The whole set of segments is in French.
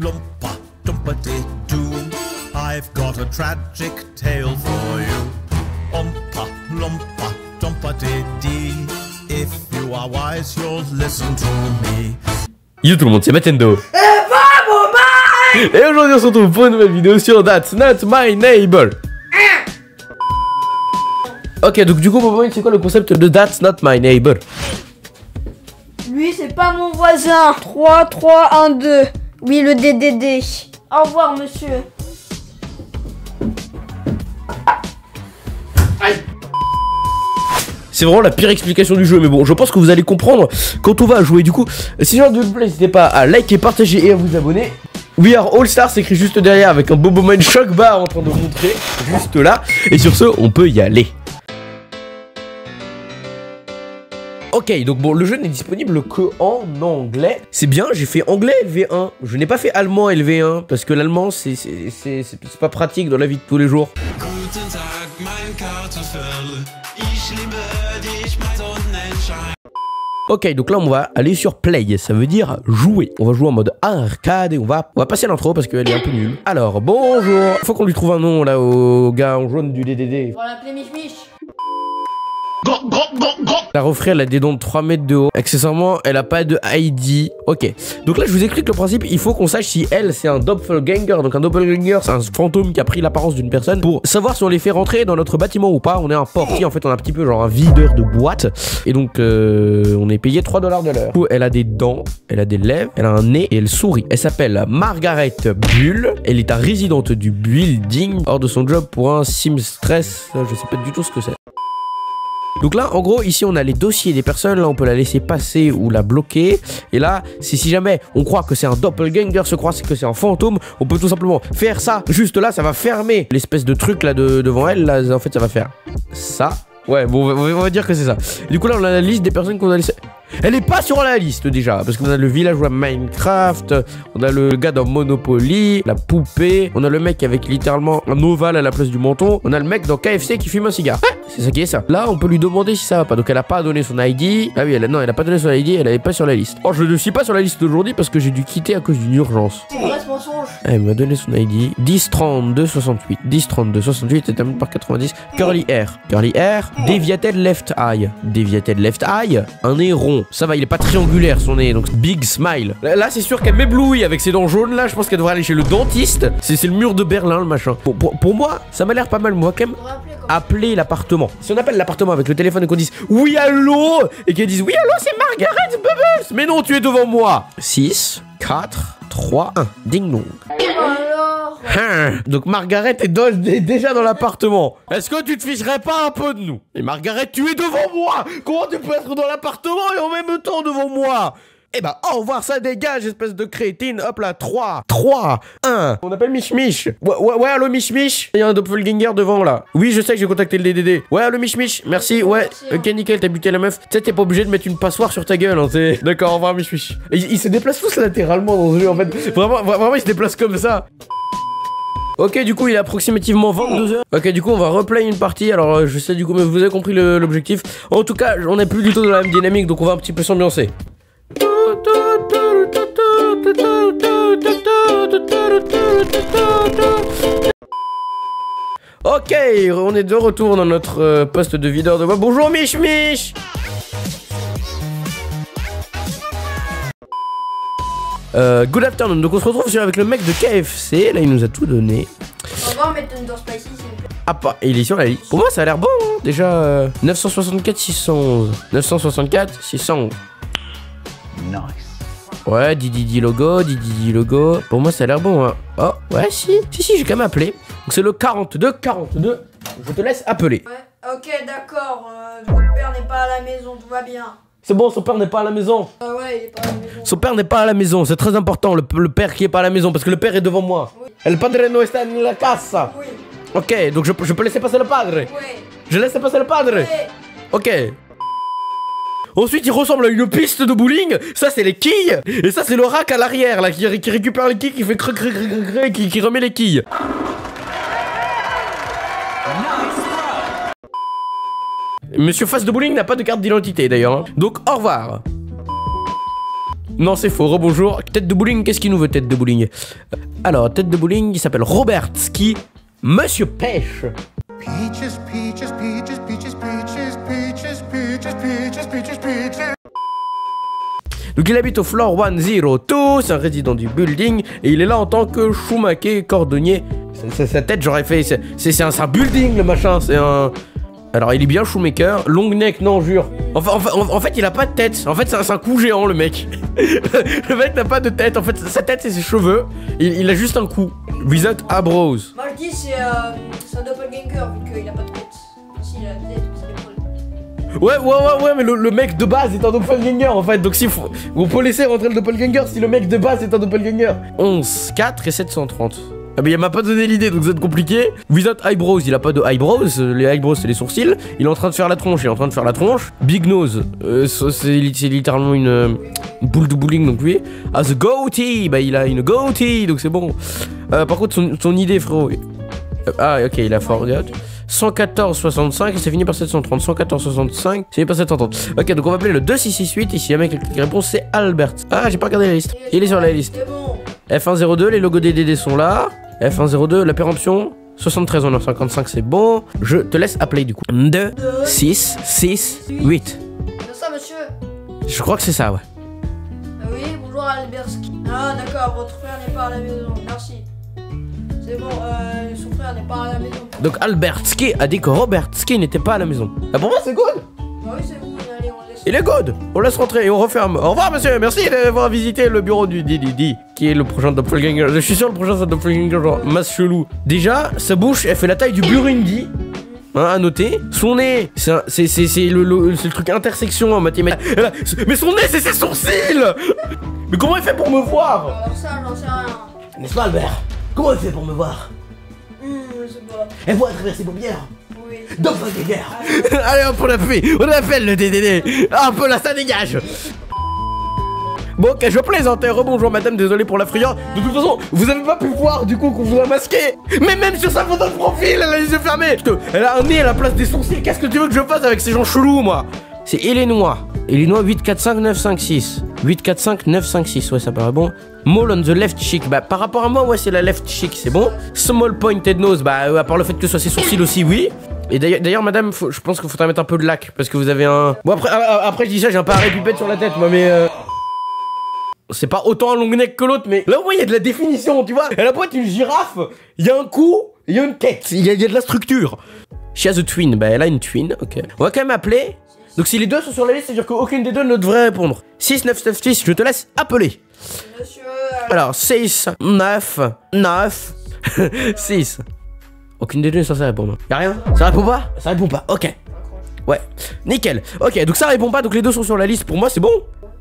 lumpa, dumpity doo. I've got a tragic tale for you. Umpa, lumpa, dumpity dee. If you are wise, you'll listen to me. Yo tout le monde, c'est Matendo. Et aujourd'hui on se retrouve pour une nouvelle vidéo sur That's Not My Neighbor. Ok, donc du coup, Bobo, c'est quoi le concept de That's Not My Neighbor? Lui, c'est pas mon voisin. 3, 3, 1, 2. Oui, le DDD. Au revoir, monsieur. C'est vraiment la pire explication du jeu, mais bon, je pense que vous allez comprendre quand on va jouer. Du coup, si vous vous plaît, n'hésitez pas à liker, partager et à vous abonner. We are All Stars s'écrit juste derrière avec un Boboman Shock Bar en train de montrer, juste là. Et sur ce, on peut y aller. Ok, donc bon, le jeu n'est disponible que en anglais. C'est bien, j'ai fait anglais LV1. Je n'ai pas fait allemand LV1 parce que l'allemand, c'est pas pratique dans la vie de tous les jours. Ok, donc là on va aller sur play, ça veut dire jouer. On va jouer en mode arcade et on va, on va passer l'intro parce qu'elle est un peu nulle. Alors, bonjour. Faut qu'on lui trouve un nom là au gars en jaune du DDD. On va l'appeler Mich Mich. La refrain, elle a des dents de 3 mètres de haut. Accessoirement, elle a pas de ID. Ok. Donc là, je vous explique le principe. Il faut qu'on sache si elle, c'est un doppelganger. Donc un doppelganger, c'est un fantôme qui a pris l'apparence d'une personne. Pour savoir si on les fait rentrer dans notre bâtiment ou pas, on est un portier. En fait, on est un petit peu genre un videur de boîte. Et donc, euh, on est payé 3 dollars de l'heure. Elle a des dents, elle a des lèvres, elle a un nez et elle sourit. Elle s'appelle Margaret Bull. Elle est un résidente du building. Hors de son job pour un Stress. Je sais pas du tout ce que c'est. Donc là, en gros, ici, on a les dossiers des personnes. Là, on peut la laisser passer ou la bloquer. Et là, si jamais on croit que c'est un doppelganger, se croit que c'est un fantôme, on peut tout simplement faire ça. Juste là, ça va fermer l'espèce de truc là de- devant elle. Là, en fait, ça va faire ça. Ouais, bon, on va, dire que c'est ça. Du coup, là, on a la liste des personnes qu'on a laissées. Elle est pas sur la liste déjà, parce qu'on a le villageois Minecraft, on a le gars dans Monopoly, la poupée, on a le mec avec littéralement un ovale à la place du menton, on a le mec dans KFC qui fume un cigare. C'est ça qui est ça. Là, on peut lui demander si ça va pas. Donc, elle a pas donné son ID. Ah oui, elle a, non, elle a pas donné son ID, elle est pas sur la liste. Oh, je ne suis pas sur la liste d'aujourd'hui parce que j'ai dû quitter à cause d'une urgence. C'est vrai ce mensonge. Ah, Elle m'a donné son ID 10 32 68 10 32 68 et terminé par 90 Curly R. Curly R Deviated left eye. Deviated left eye Un nez rond. Ça va il est pas triangulaire son nez Donc big smile. Là, c'est sûr qu'elle m'éblouit avec ses dents jaunes là. Je pense qu'elle devrait aller chez le dentiste. C'est le mur de Berlin le machin. Pour, pour, pour moi ça m'a l'air pas mal Moi quand même. Appeler appeler l'appartement. Si on appelle l'appartement avec le téléphone et qu'on dise oui allô! et qu'elle dise oui allô c'est Margaret Bubbles! Mais non tu es devant moi. 6 4 3 1 ding dong. Hein. donc Margaret est, dans- est déjà dans l'appartement. Est-ce que tu te ficherais pas un peu de nous? Et Margaret tu es devant moi. Comment tu peux être dans l'appartement et en même temps devant moi? Eh bah, au revoir, ça dégage, espèce de crétine. Hop là, 3, 3, 1. On appelle Mich Mich. Ouais, ouais, ouais, allô Mich Mich. Il y a un doppelganger devant là. Oui, je sais que j'ai contacté le DDD. Ouais, allô Mich Mich. Merci, ouais. Hein. Ok, nickel, t'as buté la meuf. Tu sais, t'es pas obligé de mettre une passoire sur ta gueule, hein. D'accord, au revoir Mich Mich. Et ils ils se déplacent tous latéralement dans ce jeu en fait. Vraiment, vraiment, ils se déplacent comme ça. Ok, du coup, il est approximativement 22h. Ok, du coup, on va replay une partie. Alors, euh, je sais du coup, mais vous avez compris l'objectif. En tout cas, on est plus du tout dans la même dynamique, donc on va un petit peu s'ambiancer. Ok, on est de retour dans notre euh, poste de videur de voix. Bonjour Mich Mich Euh, good afternoon, donc on se retrouve sur- avec le mec de KFC, là il nous a tout donné. Spicy s'il vous plaît. Ah pas, il est sur la liste. Pour moi ça a l'air bon, hein. déjà euh, 964 611. 964 611. Nice. Ouais, Didi logo, Didi logo. Pour moi ça a l'air bon, hein. Oh, ouais, si, si, si, j'ai quand même appelé. Donc c'est le 42 42. Je te laisse appeler. Ouais. Ok, d'accord. Euh, votre père n'est pas à la maison, tout va bien. C'est bon, son père n'est pas à la maison. Ah ouais, il est pas à la maison. Son père n'est pas à la maison, c'est très important, le, le père qui est pas à la maison, parce que le père est devant moi. Oui. El padre no está en la casa. Oui, Ok, donc je, je peux laisser passer le padre. oui, Je laisse passer le padre. oui. Ok. Ensuite, il ressemble à une piste de bowling. Ça, c'est les quilles. Et ça, c'est le rack à l'arrière, là, qui, ré- qui récupère les quilles, qui fait creux, creux, creux, qui, qui remet les quilles. Monsieur Face de Bowling n'a pas de carte d'identité, d'ailleurs. hein. Donc, au revoir. Non, c'est faux. Rebonjour. Tête de bowling, qu'est-ce qu'il nous veut, tête de bowling? Euh, Alors, tête de bowling, il s'appelle Robert Ski, Monsieur Pêche. Peaches, Donc il habite au floor 102, c'est un résident du building, et il est là en tant que Schumacher cordonnier. Sa tête, j'aurais fait. C'est un, un building le machin, c'est un. Alors il est bien Shoemaker, long neck, non, jure. Enfin, en, en fait, il a pas de tête. En fait, c'est un, c'est un cou géant le mec. le mec n'a pas de tête. En fait, sa tête, c'est ses cheveux. Il, il a juste un cou. Without eyebrows. Moi je dis c'est euh, c'est un doppelganger vu qu'il a pas de tête. Si il a la tête. Ouais, ouais, ouais, ouais, mais le, le mec de base est un doppelganger en fait. Donc si faut, on peut laisser rentrer le doppelganger si le mec de base est un doppelganger. 11, 4 et 730. Ah mais il m'a pas donné l'idée donc c'est compliqué. Without eyebrows, il a pas de eyebrows. Les eyebrows c'est les sourcils. Il est en train de faire la tronche, il est en train de faire la tronche. Big nose, euh, ça, c'est li- c'est littéralement une, une boule de bowling donc lui. Ah the goatee, bah il a une goatee donc c'est bon. Euh, par contre son, son idée frérot. Ah ok il a forgot. 114,65 et c'est fini par 730. 114,65, c'est fini par 730. Ok, donc on va appeler le 2668 ici. Un mec qui répond, c'est Albert. Ah, j'ai pas regardé la liste. Il est sur la liste. C'est bon. F102, les logos des DD sont là. F102, la péremption. 73 en 955, c'est bon. Je te laisse appeler du coup. 2, 6, 6, 8. C'est ça monsieur Je crois que c'est ça, ouais. Ah oui, bonjour Alberski. Ah d'accord, votre frère n'est pas à la maison, merci. C'est bon, euh, frère n'est pas à la maison. Donc Albert Ski a dit que Robert Ski n'était pas à la maison. Ah, pour moi, c'est good. Ah oui, c'est bon, allez, on laisse. Il est good. On laisse rentrer et on referme. Au revoir, monsieur. Merci d'avoir visité le bureau du DDD, qui est le prochain doppelganger. Je suis sûr le prochain doppelganger genre masse chelou. Déjà, sa bouche, elle fait la taille du Burundi. Hein, à noter. Son nez, c'est le, le- le truc intersection en mathématiques. Elle a- Mais son nez, c'est ses sourcils. Mais comment il fait pour me voir? Alors ça, j'en sais rien. N'est-ce pas, Albert? Comment il fait pour me voir? Elle voit à travers ses paupières. Oui. Doppelganger. Allez, hop, on appuie. On appelle le DDD. Un peu là, ça dégage. Bon, ok, je plaisantais. Rebonjour, madame, désolé pour la frayeur. De toute façon, vous avez pas pu voir du coup qu'on vous a masqué. Mais même sur sa photo de profil, elle a les yeux fermés. Putain, elle a un nez à la place des sourcils. Qu'est-ce que tu veux que je fasse avec ces gens chelous, moi? C'est Illinois. Illinois 845956. 845956, ouais, ça paraît bon. Mole on the left cheek. Bah, par rapport à moi, ouais, c'est la left cheek, c'est bon. Small pointed nose, bah, euh, à part le fait que ce soit ses sourcils aussi, oui. Et d'ailleurs, madame, je pense qu'il faudrait mettre un peu de lac parce que vous avez un. Bon, après, a- a- après je dis ça, j'ai un pareil pipette sur la tête, moi, mais. euh, C'est pas autant un long neck que l'autre, mais là, au il y a de la définition, tu vois. Elle a pas une girafe, il y a un cou, il y a une tête, il y, y a de la structure. She has a twin, bah, elle a une twin, ok. On va quand même appeler. Donc, si les deux sont sur la liste, c'est-à-dire qu'aucune des deux ne devrait répondre. 6, 9, 9, 6, je te laisse appeler. Monsieur, Alors, 6, 9, 9, 6. Aucune des deux est censée répondre. Y'a rien? Ça répond pas? Ça répond pas, ok. Ouais, nickel. Ok, donc ça répond pas, donc les deux sont sur la liste. Pour moi, c'est bon.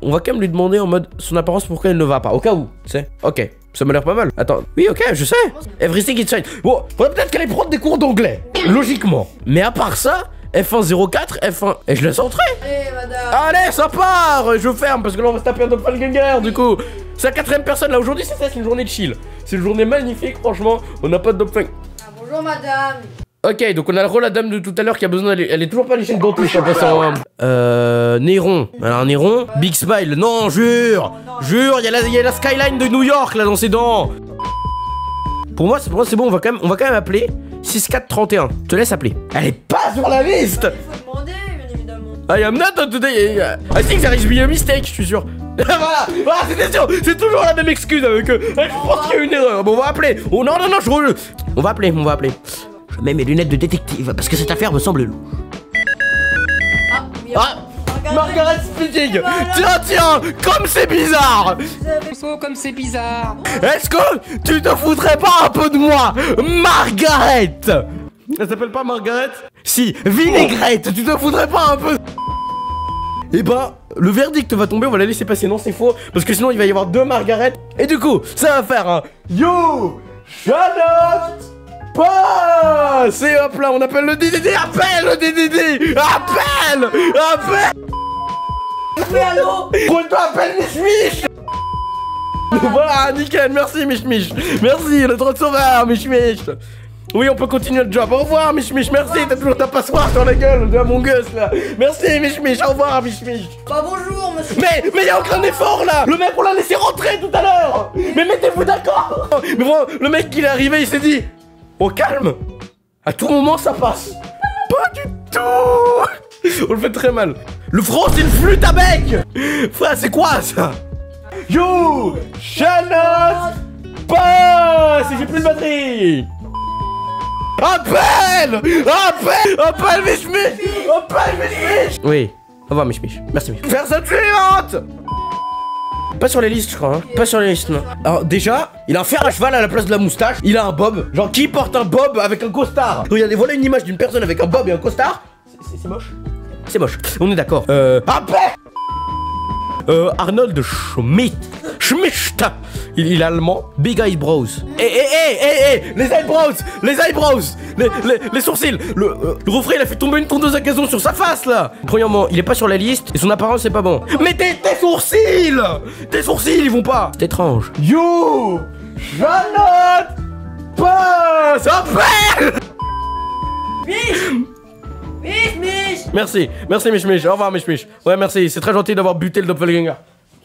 On va quand même lui demander en mode son apparence pourquoi elle ne va pas, au cas où, tu sais. Ok, ça m'a l'air pas mal. Attends, oui, ok, je sais. Everything is fine. Bon, faudrait peut-être qu'elle aille prendre des cours d'anglais, logiquement. Mais à part ça, F104, F1. Et je laisse entrer. allez madame. Allez, ça part Je ferme parce que là on va se taper un doppelganger du coup. C'est la quatrième personne là aujourd'hui, c'est ça, c'est une journée de chill. C'est une journée magnifique, franchement. On n'a pas de doppelganger. Ah, bonjour madame. Ok, donc on a le rôle la dame de tout à l'heure qui a besoin d'aller. Elle est toujours pas allée chez le dentiste en passant. hein. Euh. Néron. Alors Néron. Big Smile. Non, jure Jure, il y, a la- il y a la skyline de New York là dans ses dents. Pour moi, c'est pour moi, c'est bon, on va, quand même, on va quand même appeler 6431. Je te laisse appeler. Elle est pas sur la liste Il faut demander, bien évidemment. I am not on today. I think there is be a mistake, je suis sûr. voilà, voilà c'était sûr. C'est toujours la même excuse avec eux. Je pense qu'il y a une erreur. Bon, on va appeler. Oh non, non, non, je re- On va appeler, on va appeler. Je mets mes lunettes de détective parce que cette affaire me semble louche. Ah, oui. Ah Margaret, speaking Voilà. Tiens, tiens Comme c'est bizarre comme c'est bizarre. Est-ce que tu te foutrais pas un peu de moi Margaret? Elle s'appelle pas Margaret? Si, Vinaigrette Tu te foutrais pas un peu Eh ben, le verdict va tomber, on va la laisser passer. Non, c'est faux, parce que sinon il va y avoir deux Margaret. Et du coup, ça va faire un Yo Shut Pass Et hop là, on appelle le DDD Appelle le DDD Appelle Appelle Oui, allô Prends-toi, appelle Mich Voilà, nickel, merci Mich Mich Merci, le droit de sauveur, Mich Mich Oui, on peut continuer le job. Au revoir, Mich Mich. Merci, t'as toujours ta passoire sur la gueule de mon gosse là. Merci, Mich Mich. Au revoir, Mich Mich. Bah bonjour monsieur. Mais, mais y a aucun effort là Le mec, on l'a laissé rentrer tout à l'heure Mais mettez-vous d'accord Mais bon, le mec, il est arrivé, il s'est dit Au calme. À tout moment, ça passe. Pas du tout. On le fait très mal. Le front, c'est une flûte à bec. Frère, c'est quoi ça? You Charlotte Pass. Et j'ai plus de batterie. Appelle. Appelle. Appelle Mich Mich. Appelle Mich Mich. Oui. Au revoir Mich Mich. Merci Mich. Personne suivante Pas sur les listes je crois, hein. Pas sur les listes, non. Alors déjà, il a un fer à cheval à la place de la moustache. Il a un bob. Genre qui porte un bob avec un costard? Regardez, voilà une image d'une personne avec un bob et un costard. C'est- moche. C'est moche. On est d'accord. Euh... Appelle euh, Arnold Schmidt. Schmidt. Il, il est allemand. Big eyebrows. Eh, eh, eh, eh, eh, les eyebrows, les eyebrows, les, les, les sourcils. Le, euh, le refrain, il a fait tomber une tondeuse à gazon sur sa face, là. Premièrement, il est pas sur la liste et son apparence, c'est pas bon. Mais tes, tes sourcils Tes sourcils, ils vont pas. C'est étrange. You Appelle Mich Mich. Merci, merci Mich Mich. Au revoir Mich Mich. Ouais, merci, c'est très gentil d'avoir buté le doppelganger.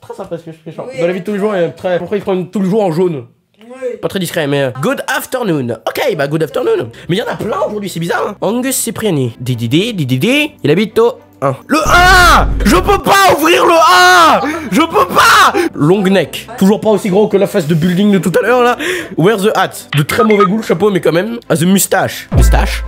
Très sympa ce que je fais. Oui. Dans la vie de tous les jours, il est très. Pourquoi ils prennent tous les jours en jaune Oui. Pas très discret, mais. euh, Good afternoon. Ok, bah good afternoon. Mais il y en a plein aujourd'hui, c'est bizarre. Hein. Angus Cipriani. Dididi, Dididi. Il habite au 1. Le 1 Je peux pas ouvrir le 1 Je peux pas Long neck. Toujours pas aussi gros que la face de building de tout à l'heure là. Wear the hat. De très mauvais goût le chapeau, mais quand même. As a moustache. Moustache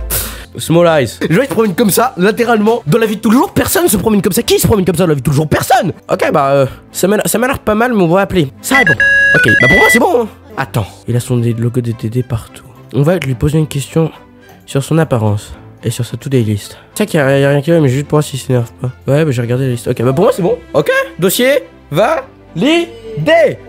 Small eyes. Les gens ils se promènent comme ça, latéralement. Dans la vie de tous les jours, personne se promène comme ça. Qui se promène comme ça dans la vie de tous les jours? Personne Ok, bah, euh, ça m'a l'air pas mal, mais on va appeler. Ça bon. Ok, bah pour moi c'est bon. hein. Attends, il a son logo DTD partout. On va lui poser une question sur son apparence et sur sa to-day list. C'est qu'il y, a y a rien qui va, mais juste pour voir s'il s'énerve pas. Ouais, bah j'ai regardé la liste. Ok, bah pour moi c'est bon. Ok, dossier, va, lit,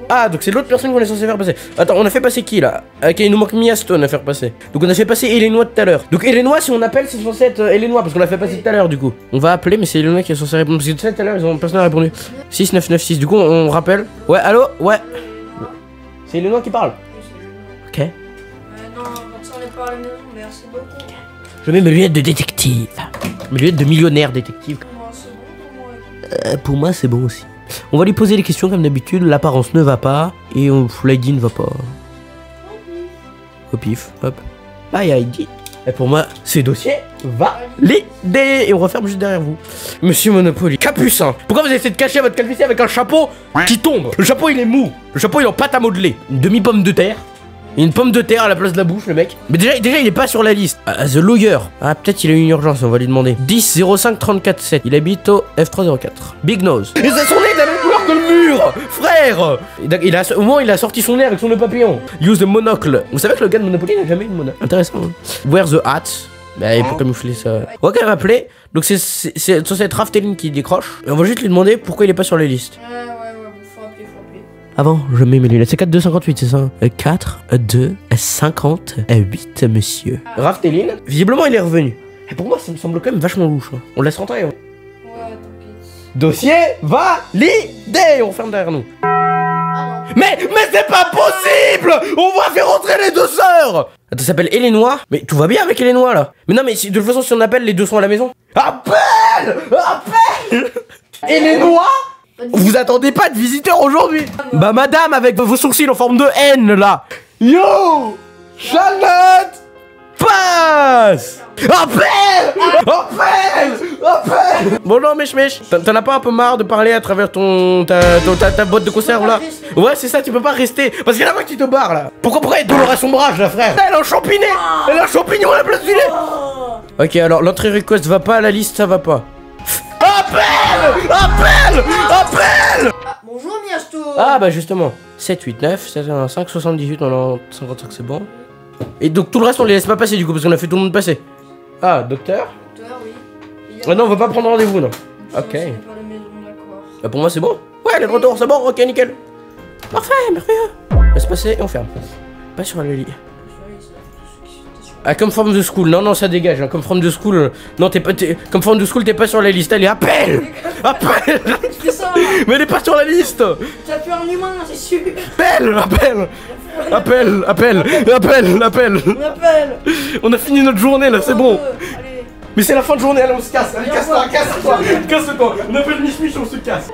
Ah, donc c'est l'autre personne qu'on est censé faire passer. Attends, on a fait passer qui là? Ok, il nous manque Mia Stone à faire passer. Donc on a fait passer Elenois tout à l'heure. Donc Elenois, si on appelle, c'est censé être euh, Elenois parce qu'on l'a fait passer tout à l'heure du coup. On va appeler, mais c'est Elenois qui est censé répondre. Parce que tu sais, tout à l'heure, ils ont personne n'a répondu. 6996. Du coup, on rappelle. Ouais, allô? Ouais. C'est Elenois qui parle. Ok. Euh, non, pas maison, merci beaucoup. Je mets mes lunettes de détective. Mes lunettes de millionnaire détective. Euh, pour moi, c'est bon aussi. On va lui poser des questions comme d'habitude. L'apparence ne va pas et l'ID ne va pas. Au pif, hop. Bye ID. Et pour moi, ces dossiers validés. Et on referme juste derrière vous. Monsieur Monopoly, capucin. Pourquoi vous essayez de cacher votre calvitie avec un chapeau qui tombe? Le chapeau, il est mou. Le chapeau, il est en pâte à modeler. Une demi-pomme de terre. Et une pomme de terre à la place de la bouche, le mec. Mais déjà, déjà il est pas sur la liste. Ah, the Lawyer. Ah, peut-être il a eu une urgence, on va lui demander. 10 05 34 7. Il habite au F304. Big Nose. Et ça, son nez est de la même couleur que le mur Frère il a, Au moins, il a sorti son nez avec son nœud papillon. Use the monocle. Vous savez que le gars de Monopoly n'a jamais eu de monocle. Intéressant. hein. Wear the hat. Bah, il faut camoufler ça. Ok, on va appeler. Donc, c'est- c'est c'est censé être Rafteline qui décroche. Et on va juste lui demander pourquoi il est pas sur les listes. Avant, je mets mes lunettes. C'est 4, 2, 58, c'est ça 4, 2, 50, 8, monsieur. Rafteline, visiblement, il est revenu. Et pour moi, ça me semble quand même vachement louche. hein. On laisse rentrer. hein. Ouais. Dossier validé On ferme derrière nous. Mais, mais c'est pas possible On va faire rentrer les deux sœurs Attends, ça s'appelle Elénois Mais tout va bien avec Elénois, là Mais non, mais de toute façon, si on appelle, les deux sont à la maison. Appelle Appelle Elénois Vous attendez pas de visiteurs aujourd'hui. Bah madame, avec vos sourcils en forme de N, là. Yo! Charlotte! Passe! Appelle Appelle Appelle Bon non, mèche mèche T'en as pas un peu marre de parler à travers ton... ta, ton- ta, ta boîte de conserve, là? Ouais, c'est ça, tu peux pas rester. Parce qu'il y en a pas qui te barre là. Pourquoi, pourquoi elle dolorait son brage là, frère? Elle a un champignon. Elle a un champignon à la place du nez Ok, alors l'entrée request va pas, la liste ça va pas. Appelle Appelle Appelle Ah, bonjour Miasto Ah bah justement. 7, 8, 9, 7, 1, 5, 78, on a 55 c'est bon. Et donc tout le reste on les laisse pas passer du coup parce qu'on a fait tout le monde passer. Ah, docteur? Docteur, oui. Ah non, on va pas prendre rendez-vous non. Ok. Bah pour moi c'est bon. Ouais, elle est de retour, c'est bon, ok, nickel. Parfait, merveilleux. Laisse passer et on ferme. Pas sur le lit. Ah, comme forme de school. Non, non, ça dégage. hein. Comme forme de school. euh, Non, t'es pas. t'es- Comme forme de school, t'es pas sur la liste. Allez, appelle Appelle ça. Mais elle est pas sur la liste. Tu as tué un humain, c'est sûr. Appelle Appelle. Appelle. Appelle Appelle Appelle On a fini notre journée là, c'est bon. Allez. Mais c'est la fin de journée, allez on se casse. Allez casse-toi, casse-toi. Casse-toi. On appelle Mich Mich, on se casse